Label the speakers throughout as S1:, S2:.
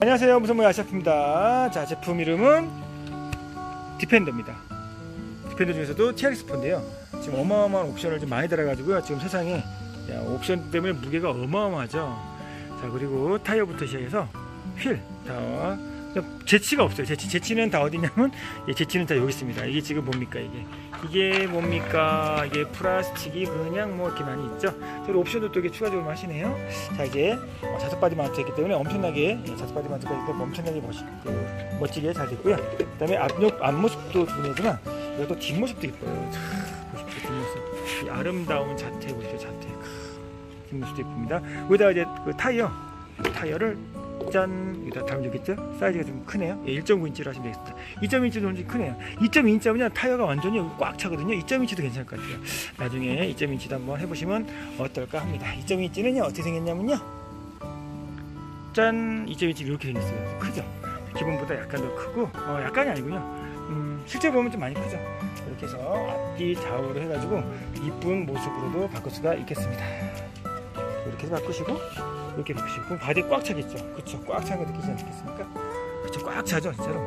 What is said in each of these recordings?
S1: 안녕하세요. 무선 모형 RC라이프입니다. 자 제품 이름은 디펜더입니다. 디펜더 중에서도 TRX4인데요. 지금 어마어마한 옵션을 좀 많이 달아가지고요. 지금 세상에 야, 옵션 때문에 무게가 어마어마하죠. 자 그리고 타이어부터 시작해서 휠 다 재치가 없어요. 재치. 재치는 다 어디냐면 예, 재치는 다 여기 있습니다. 이게 지금 뭡니까 이게? 이게 뭡니까? 이게 플라스틱이 그냥 뭐 이렇게 많이 있죠? 그리고 옵션도 또 이게 추가적으로 하시네요. 자 어, 자석 body mount 했기 때문에 엄청나게 예, 자석 body mount가 있기 엄청나게 멋있, 그, 멋지게 잘 됐고요. 그 다음에 앞옆 앞모습도 중요하지만 이것도 뒷모습도 이뻐요. 자, 보십시오 뒷모습. 이 아름다운 자태 보십시오 자태. 크, 뒷모습도 이쁩니다. 여기다가 이제 그 타이어 타이어를 짠 여기다 달면 되겠죠? 사이즈가 좀 크네요. 예, 1.9인치로 하시면 되겠습니다. 2.2인치도 좀 크네요. 2.2인치면 타이어가 완전히 꽉 차거든요. 2.2인치도 괜찮을 것 같아요. 나중에 2.2인치도 한번 해보시면 어떨까 합니다. 2.2인치는요 어떻게 생겼냐면요. 짠 2.2인치 이렇게 생겼어요. 크죠? 기본보다 약간 더 크고 어, 약간이 아니군요. 음, 실제 보면 좀 많이 크죠. 이렇게 해서 앞뒤 좌우로 해가지고 이쁜 모습으로도 바꿀 수가 있겠습니다. 이렇게 해서 바꾸시고 이렇게 바꾸시고 그럼 바디에 꽉 차겠죠? 그쵸? 꽉 차는 거 느끼지 않겠습니까. 그쵸? 꽉 차죠 진짜로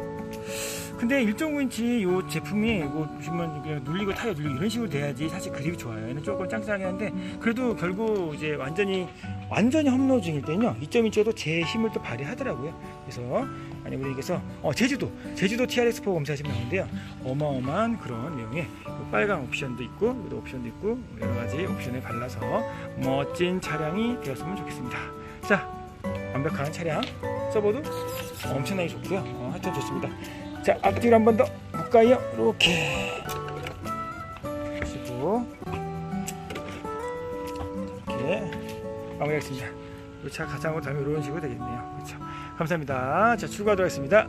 S1: 근데 1.9인치 이 제품이 이거 보시면 그냥 눌리고 타이어 눌리고 이런 식으로 돼야지 사실 그립이 좋아요. 얘는 조금 짱짱하긴 한데 그래도 결국 이제 완전히 완전히 험로 중일 때는요 2.2인치도 제 힘을 또 발휘하더라고요. 그래서 아니 우리께서 어, 제주도 제주도 TRX4 검사하시면 나오는데요. 어마어마한 그런 내용의 그 빨간 옵션도 있고 여기도 옵션도 있고 여러 가지 옵션을 발라서 멋진 차량이 되었으면 좋겠습니다. 자 완벽한 차량 서버도 엄청나게 좋고요. 어, 하여튼 좋습니다 자 앞뒤로 한 번 더 볼까요? 이렇게. 보시고 이렇게 마무리하겠습니다. 차 가상으로 달면 이런 식으로 되겠네요. 그렇죠? 감사합니다. 자 출고하도록 하겠습니다.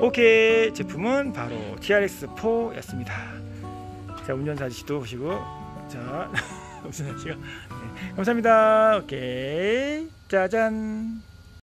S1: 오케이. 제품은 바로 TRX4 였습니다. 자 운전사 아저씨도 보시고. 자 운전사 아저씨가 네, 감사합니다. 오케이. 짜잔